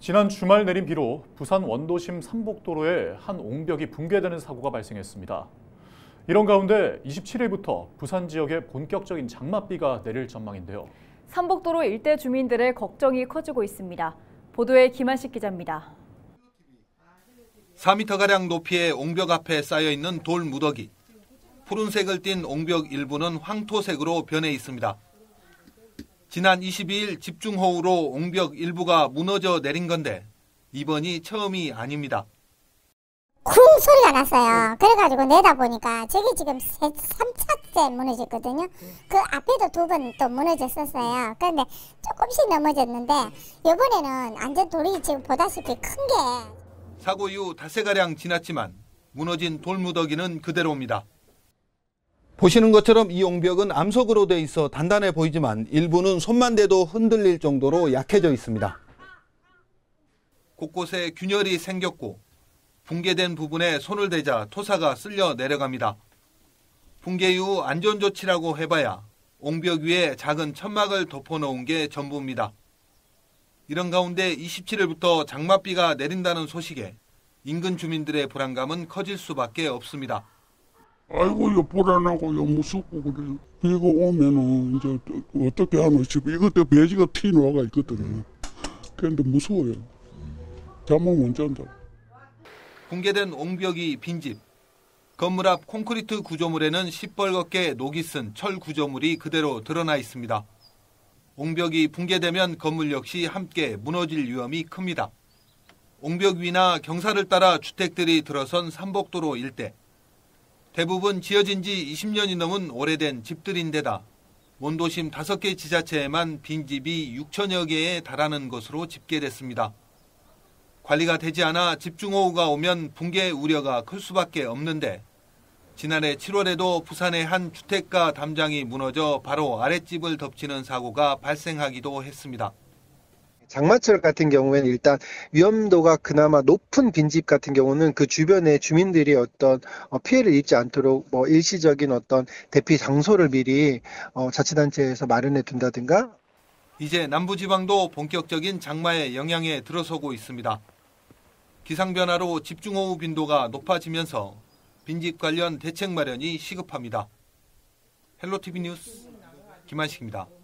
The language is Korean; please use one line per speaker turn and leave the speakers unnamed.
지난 주말 내린 비로 부산 원도심 삼복도로에 한 옹벽이 붕괴되는 사고가 발생했습니다. 이런 가운데 27일부터 부산 지역에 본격적인 장맛비가 내릴 전망인데요.
삼복도로 일대 주민들의 걱정이 커지고 있습니다. 보도에 김한식 기자입니다.
4m가량 높이의 옹벽 앞에 쌓여 있는 돌 무더기. 푸른색을 띤 옹벽 일부는 황토색으로 변해 있습니다. 지난 22일 집중호우로 옹벽 일부가 무너져 내린 건데 이번이 처음이 아닙니다.
쿵 소리가 났어요. 그래가지고 내다 보니까 저기 지금 3차째 무너졌거든요. 그 앞에도 두 번 또 무너졌었어요. 그런데 조금씩 넘어졌는데 이번에는 완전 돌이 지금 보다시피 큰 게
사고 이후 닷새가량 지났지만 무너진 돌무더기는 그대로입니다.
보시는 것처럼 이 옹벽은 암석으로 돼 있어 단단해 보이지만 일부는 손만 대도 흔들릴 정도로 약해져 있습니다.
곳곳에 균열이 생겼고 붕괴된 부분에 손을 대자 토사가 쓸려 내려갑니다. 붕괴 이후 안전조치라고 해봐야 옹벽 위에 작은 천막을 덮어놓은 게 전부입니다. 이런 가운데 27일부터 장맛비가 내린다는 소식에 인근 주민들의 불안감은 커질 수밖에 없습니다.
아이고 요 불안하고 요 무섭고 그래. 비가 오면은 이제 어떻게 하나 싶어. 이것도 배지가 튀어나와 있거든요. 그런데 무서워요. 잠을 못 잔다.
붕괴된 옹벽이 빈집. 건물 앞 콘크리트 구조물에는 시뻘겋게 녹이 쓴 철 구조물이 그대로 드러나 있습니다. 옹벽이 붕괴되면 건물 역시 함께 무너질 위험이 큽니다. 옹벽 위나 경사를 따라 주택들이 들어선 삼복도로 일대. 대부분 지어진 지 20년이 넘은 오래된 집들인데다 원도심 5개 지자체에만 빈집이 6천여 개에 달하는 것으로 집계됐습니다. 관리가 되지 않아 집중호우가 오면 붕괴 우려가 클 수밖에 없는데 지난해 7월에도 부산의 한 주택가 담장이 무너져 바로 아랫집을 덮치는 사고가 발생하기도 했습니다.
장마철 같은 경우에는 일단 위험도가 그나마 높은 빈집 같은 경우는 그 주변에 주민들이 어떤 어, 피해를 입지 않도록 뭐 일시적인 어떤 대피 장소를 미리 어, 자치단체에서 마련해 둔다든가
이제 남부지방도 본격적인 장마의 영향에 들어서고 있습니다. 기상변화로 집중호우 빈도가 높아지면서 빈집 관련 대책 마련이 시급합니다. 헬로티비 뉴스 김한식입니다.